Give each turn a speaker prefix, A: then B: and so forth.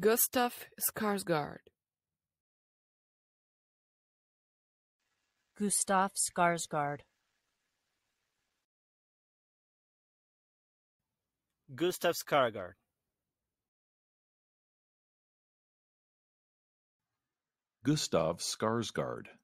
A: Gustav Skarsgård.
B: Gustav Skarsgård.
C: Gustav Skarsgård.
D: Gustav Skarsgård